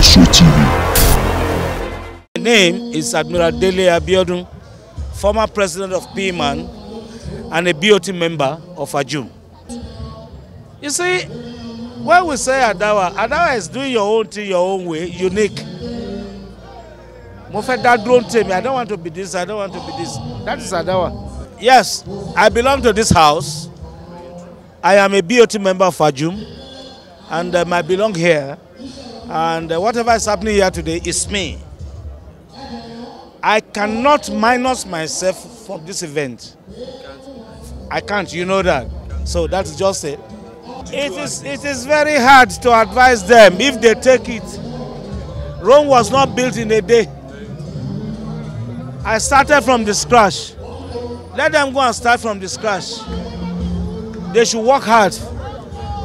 Bonsui TV. My name is Admiral Dele Abiodun, former president of PMAN and a BOT member of Ajum. You see, when we say Adawa, Adawa is doing your own thing your own way, unique. Mo fẹ́ dá dúró tèmi, I don't want to be this, I don't want to be this. That is Adawa. Yes, I belong to this house. I am a BOT member of Ajum and um, I belong here. And uh, whatever is happening here today is me. I cannot minus myself from this event. I can't, you know that. So that's just it. It is, it is very hard to advise them if they take it. Rome was not built in a day. I started from the scratch. Let them go and start from the scratch. They should work hard.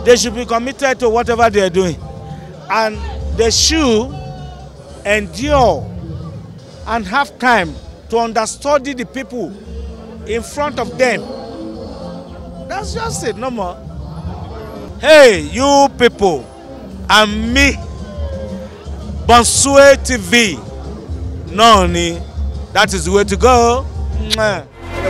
They should be committed to whatever they are doing. And they should endure and have time to understudy the people in front of them. That's just it, no more. Hey, you people, and me, Bonsue TV, Noni, that is the way to go. Mwah.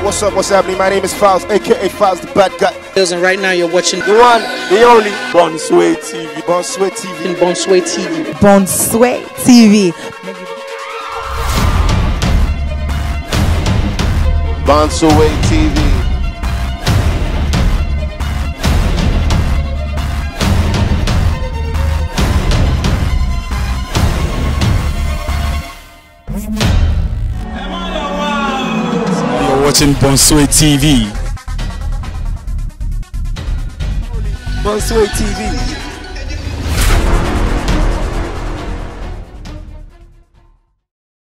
Hey, what's up? What's happening? My name is Files, aka Files the Bad Guy. And right now you're watching The one, the only Bonsue TV. Bonsue TV. in Bonsue TV. Bonsue TV. Bonsue TV. Watching Bonsue TV. Bonsue TV.